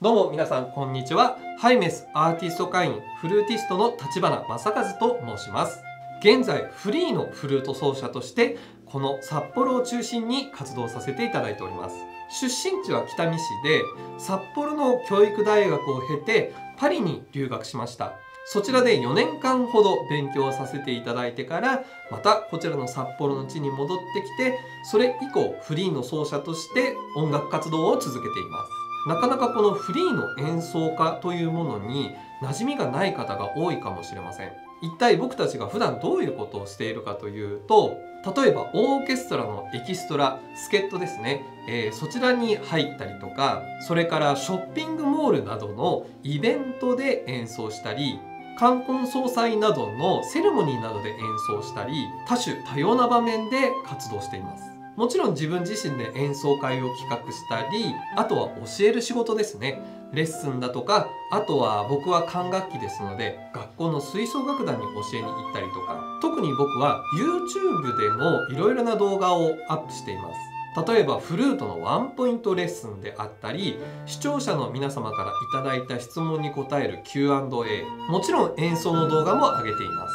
どうも皆さんこんにちは。ハイメスアーティスト会員フルーティストの立花正和と申します。現在フリーのフルート奏者としてこの札幌を中心に活動させていただいております。出身地は北見市で札幌の教育大学を経てパリに留学しました。そちらで4年間ほど勉強させていただいてからまたこちらの札幌の地に戻ってきてそれ以降フリーの奏者として音楽活動を続けています。なかなかこのフリーの演奏家というものに馴染みがない方が多いかもしれません。一体僕たちが普段どういうことをしているかというと例えばオーケストラのエキストラ助っ人ですね、えー、そちらに入ったりとかそれからショッピングモールなどのイベントで演奏したり冠婚葬祭などのセレモニーなどで演奏したり多種多様な場面で活動しています。もちろん自分自身で演奏会を企画したりあとは教える仕事ですね。レッスンだとかあとは僕は管楽器ですので学校の吹奏楽団に教えに行ったりとか。特に僕は YouTube でもいろいろな動画をアップしています。例えばフルートのワンポイントレッスンであったり視聴者の皆様から頂いた質問に答える Q&A もちろん演奏の動画も上げています。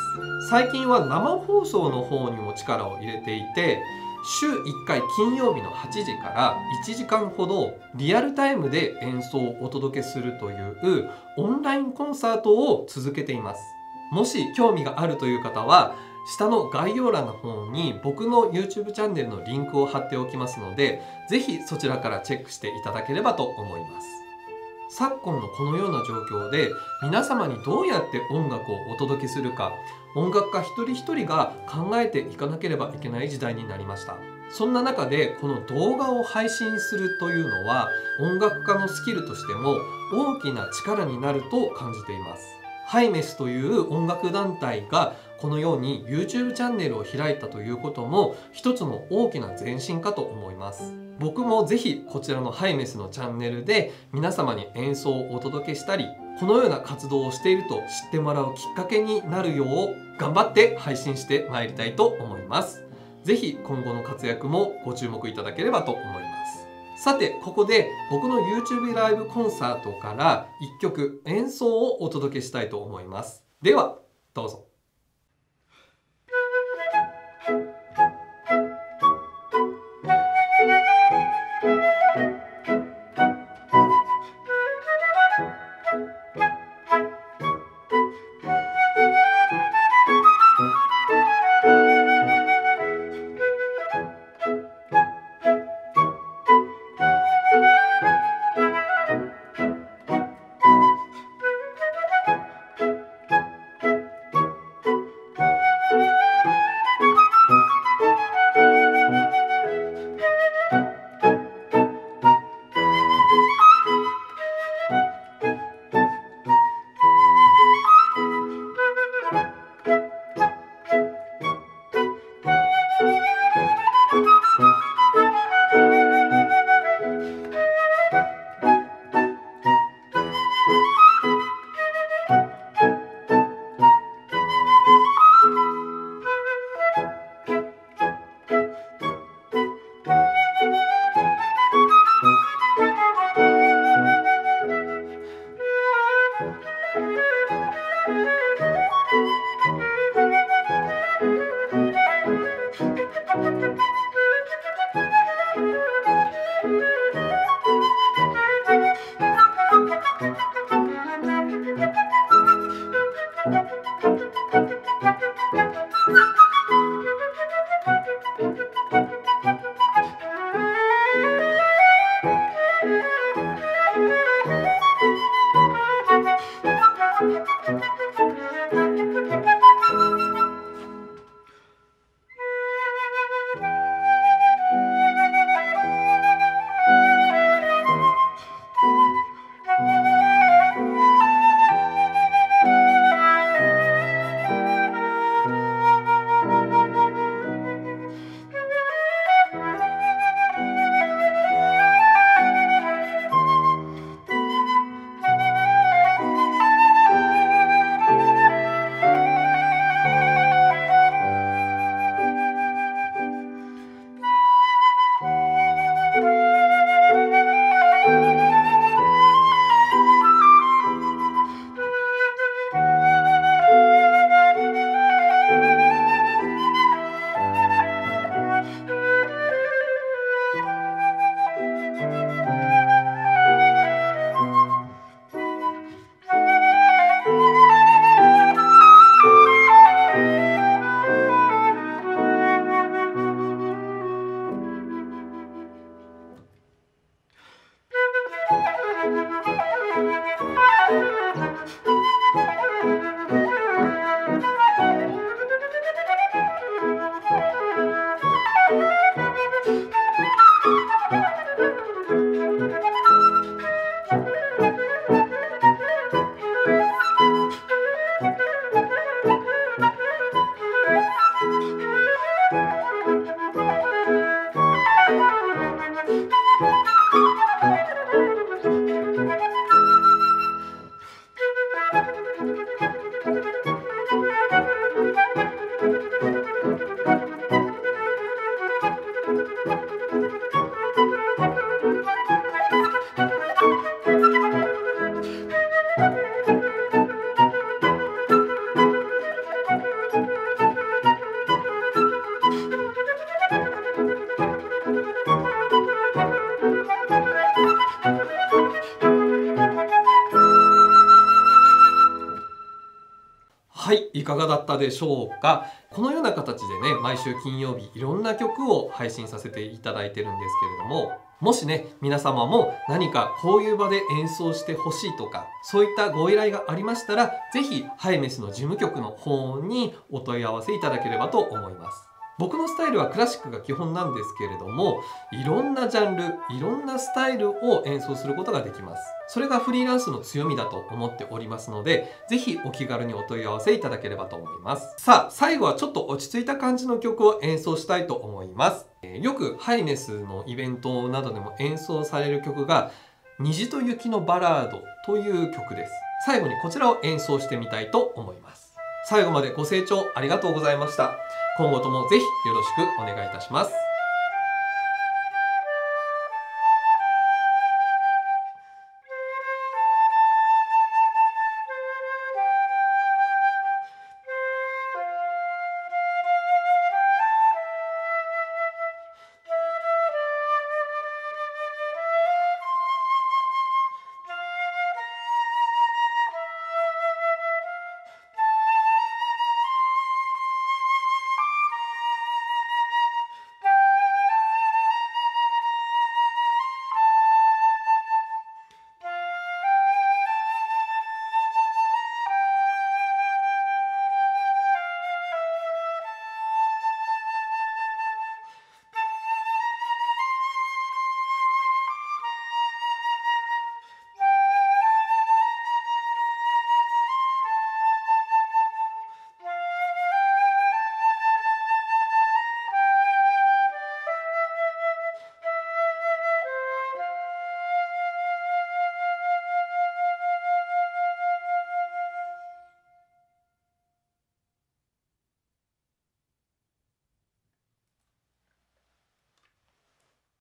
最近は生放送の方にも力を入れていて週1回金曜日の8時から1時間ほどリアルタイムで演奏をお届けするというオンラインコンサートを続けています。もし興味があるという方は下の概要欄の方に僕の YouTube チャンネルのリンクを貼っておきますので是非そちらからチェックしていただければと思います。昨今のこのような状況で皆様にどうやって音楽をお届けするか音楽家一人一人が考えていかなければいけない時代になりました。そんな中でこの動画を配信するというのは音楽家のスキルとしても大きな力になると感じています。ハイメスという音楽団体がこのように YouTube チャンネルを開いたということも一つの大きな前進かと思います。僕もぜひこちらのハイメスのチャンネルで皆様に演奏をお届けしたりこのような活動をしていると知ってもらうきっかけになるよう頑張って配信してまいりたいと思います。ぜひ今後の活躍もご注目いただければと思います。さてここで僕の YouTube ライブコンサートから1曲演奏をお届けしたいと思います。ではどうぞ。はいいかがだったでしょうか？このような形でね毎週金曜日いろんな曲を配信させていただいてるんですけれどももしね皆様も何かこういう場で演奏してほしいとかそういったご依頼がありましたら是非ハイメスの事務局の方にお問い合わせいただければと思います。僕のスタイルはクラシックが基本なんですけれどもいろんなジャンルいろんなスタイルを演奏することができます。それがフリーランスの強みだと思っておりますのでぜひお気軽にお問い合わせいただければと思います。さあ最後はちょっと落ち着いた感じの曲を演奏したいと思います。よくハイネスのイベントなどでも演奏される曲が虹と雪のバラードという曲です。最後にこちらを演奏してみたいと思います。最後までご清聴ありがとうございました。今後ともぜひよろしくお願いいたします。